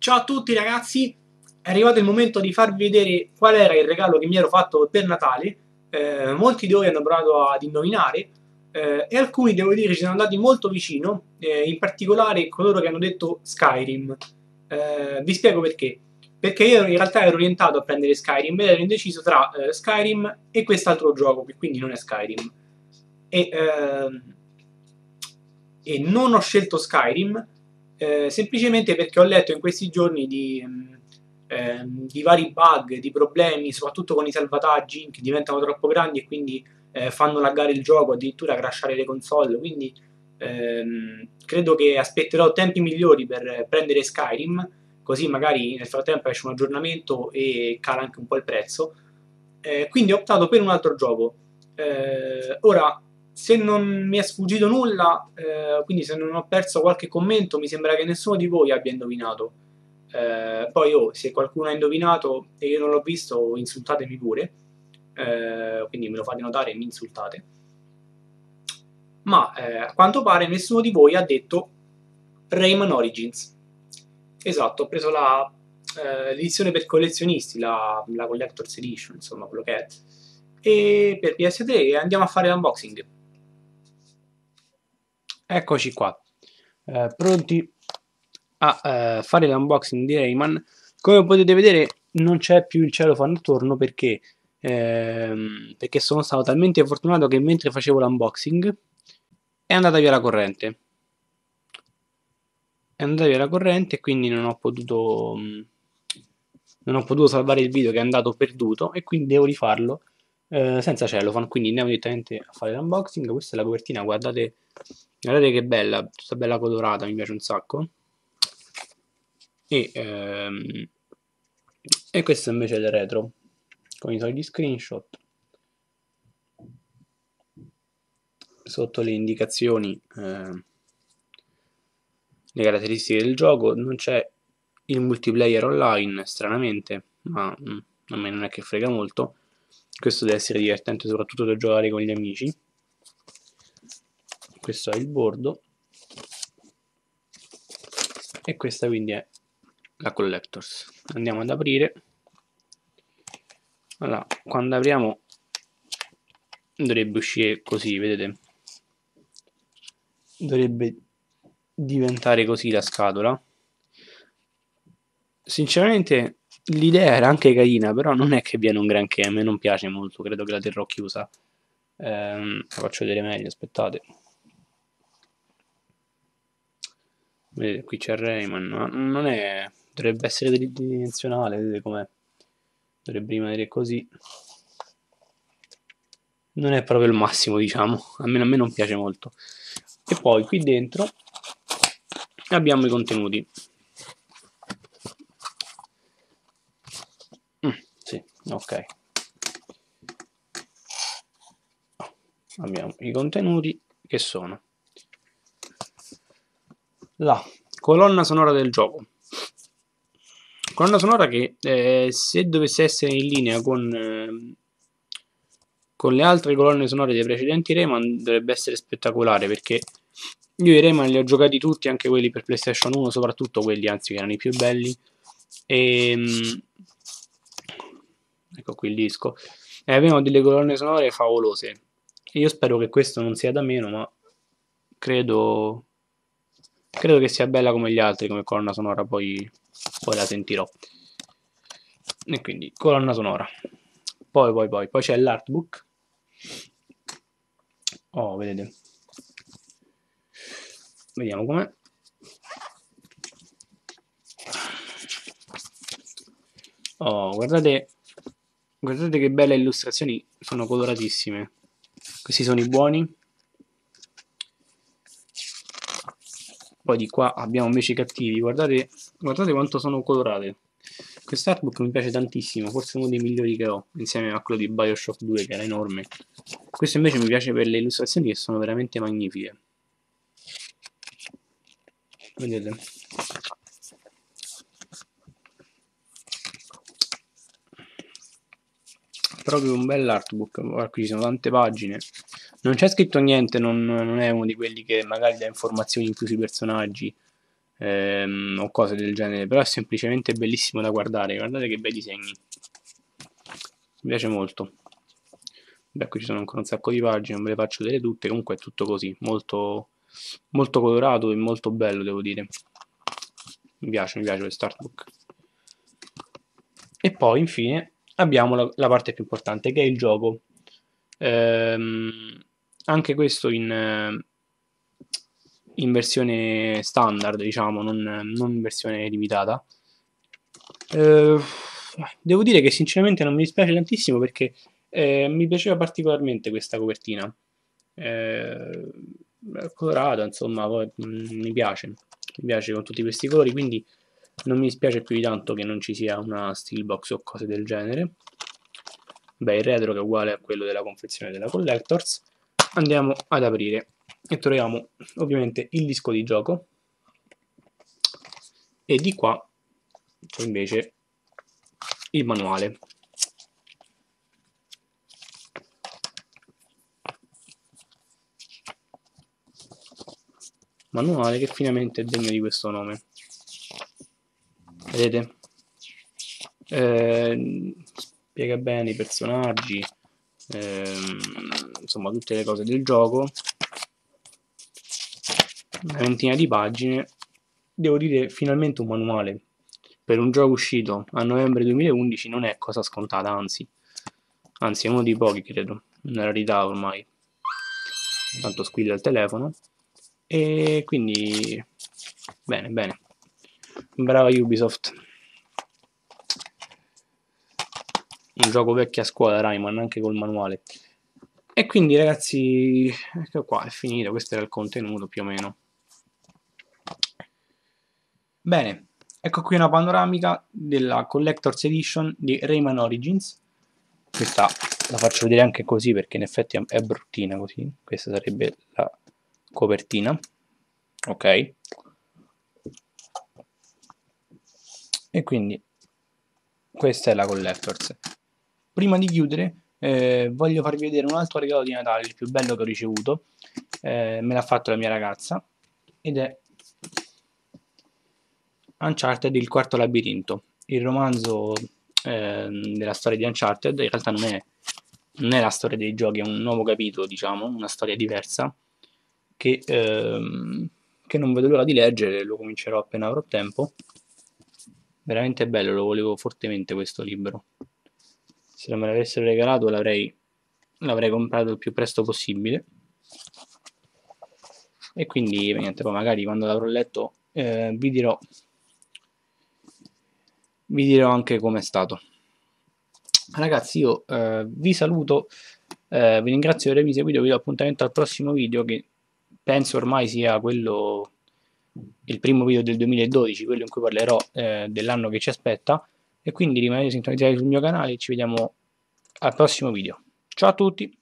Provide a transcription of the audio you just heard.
Ciao a tutti ragazzi, è arrivato il momento di farvi vedere qual era il regalo che mi ero fatto per Natale. Eh, molti di voi hanno provato ad indovinare eh, e alcuni, devo dire, ci sono andati molto vicino, eh, in particolare coloro che hanno detto Skyrim. Eh, vi spiego perché. Perché io in realtà ero orientato a prendere Skyrim ed ero indeciso tra eh, Skyrim e quest'altro gioco, che quindi non è Skyrim. E, ehm, e non ho scelto Skyrim eh, semplicemente perché ho letto in questi giorni di, eh, di, vari bug, di problemi, soprattutto con i salvataggi che diventano troppo grandi e quindi eh, fanno laggare il gioco, addirittura crashare le console. Quindi ehm, credo che aspetterò tempi migliori per prendere Skyrim, così magari nel frattempo esce un aggiornamento e cala anche un po' il prezzo. Eh, quindi ho optato per un altro gioco. Eh, ora se non mi è sfuggito nulla, eh, quindi se non ho perso qualche commento, mi sembra che nessuno di voi abbia indovinato. Eh, poi, oh, se qualcuno ha indovinato e io non l'ho visto, insultatemi pure. Eh, quindi me lo fate notare e mi insultate. Ma eh, a quanto pare nessuno di voi ha detto Rayman Origins. Esatto, ho preso la, eh, l'edizione per collezionisti, la, la Collector's Edition, insomma, quello che è. E per PS3 andiamo a fare l'unboxing. Eccoci qua, eh, pronti a eh, fare l'unboxing di Rayman. Come potete vedere non c'è più il cielo fan attorno perché, ehm, perché sono stato talmente fortunato che mentre facevo l'unboxing è andata via la corrente. È andata via la corrente e quindi non ho potuto, non ho potuto salvare il video che è andato perduto e quindi devo rifarlo eh, senza cellophane. Quindi andiamo direttamente a fare l'unboxing. Questa è la copertina, guardate guardate che bella tutta bella colorata mi piace un sacco. E, ehm, e questo invece è il retro con i soliti screenshot. Sotto le indicazioni eh, le caratteristiche del gioco non c'è il multiplayer online stranamente ma mm, a me non è che frega molto. Questo deve essere divertente soprattutto per giocare con gli amici questo è il bordo. E questa quindi è la collectors. Andiamo ad aprire. Allora quando apriamo dovrebbe uscire così vedete? Dovrebbe diventare così la scatola. Sinceramente l'idea era anche carina però non è che viene un granché. A me non piace molto. Credo che la terrò chiusa. Ehm, la faccio vedere meglio aspettate vedete qui c'è Rayman ma non è dovrebbe essere tridimensionale vedete com'è. Dovrebbe rimanere così. Non è proprio il massimo diciamo. Almeno a me non piace molto. E poi qui dentro abbiamo i contenuti. Mm, sì ok. Abbiamo i contenuti che sono la colonna sonora del gioco. Colonna sonora che eh, se dovesse essere in linea con, eh, con le altre colonne sonore dei precedenti Rayman dovrebbe essere spettacolare perché io i Rayman li ho giocati tutti, anche quelli per PlayStation 1, soprattutto quelli anzi che erano i più belli. E, ehm, ecco qui il disco. E avevano delle colonne sonore favolose. Io spero che questo non sia da meno, ma credo credo che sia bella come gli altri come colonna sonora poi, poi la sentirò. E quindi colonna sonora. Poi poi poi poi c'è l'artbook. Oh vedete. Vediamo com'è. Oh guardate guardate che belle illustrazioni sono coloratissime. Questi sono i buoni poi di qua abbiamo invece i cattivi. Guardate, guardate quanto sono colorate. Questo artbook mi piace tantissimo forse uno dei migliori che ho insieme a quello di Bioshock 2 che era enorme. Questo invece mi piace per le illustrazioni che sono veramente magnifiche. Vedete? Proprio un bel artbook qui ci sono tante pagine non c'è scritto niente, non, non, è uno di quelli che magari dà informazioni in più sui personaggi. ehm, o cose del genere, però è semplicemente bellissimo da guardare, guardate che bei disegni. Mi piace molto. Beh, qui ci sono ancora un sacco di pagine, non ve le faccio vedere tutte, comunque è tutto così, molto, molto colorato e molto bello, devo dire. Mi piace, mi piace questo artbook. E poi, infine, abbiamo la, la parte più importante, che è il gioco. Ehm, anche questo in, in versione standard, diciamo, non, non in versione limitata. Eh, devo dire che sinceramente non mi dispiace tantissimo perché eh, mi piaceva particolarmente questa copertina. Eh, colorata, insomma, poi, mh, mm, mi piace. Mi piace con tutti questi colori, quindi non mi dispiace più di tanto che non ci sia una steelbox o cose del genere. Beh, il retro che è uguale a quello della confezione della Collectors. Andiamo ad aprire e troviamo ovviamente il disco di gioco. E di qua c'è invece il manuale. Manuale che finalmente è degno di questo nome. Vedete? Eh, spiega bene i personaggi ehm, insomma tutte le cose del gioco. Una ventina di pagine. Devo dire finalmente un manuale. Per un gioco uscito a novembre 2011 non è cosa scontata anzi. Anzi è uno dei pochi credo. Una rarità ormai. Tanto squilla il telefono. E quindi bene bene. Brava Ubisoft un gioco vecchio a scuola Rayman anche col manuale. E quindi ragazzi ecco qua è finito questo era il contenuto più o meno. Bene ecco qui una panoramica della Collector's Edition di Rayman Origins. Questa la faccio vedere anche così perché in effetti è bruttina così. Questa sarebbe la copertina. Ok. E quindi questa è la Collector's prima di chiudere eh, voglio farvi vedere un altro regalo di Natale, il più bello che ho ricevuto, eh, me l'ha fatto la mia ragazza, ed è Uncharted il quarto labirinto, il romanzo eh, della storia di Uncharted, in realtà non è, non è, la storia dei giochi, è un nuovo capitolo, diciamo, una storia diversa, che, ehm, che non vedo l'ora di leggere, lo comincerò appena avrò tempo, veramente bello, lo volevo fortemente questo libro se me l'avessero regalato l'avrei comprato il più presto possibile. E quindi niente poi magari quando l'avrò letto eh, vi dirò vi dirò anche com'è stato. Ragazzi io eh, vi saluto eh, vi ringrazio per avermi seguito. Vi do appuntamento al prossimo video che penso ormai sia quello il primo video del 2012 quello in cui parlerò eh, dell'anno che ci aspetta e quindi rimanete sintonizzati sul mio canale ci vediamo al prossimo video. Ciao a tutti!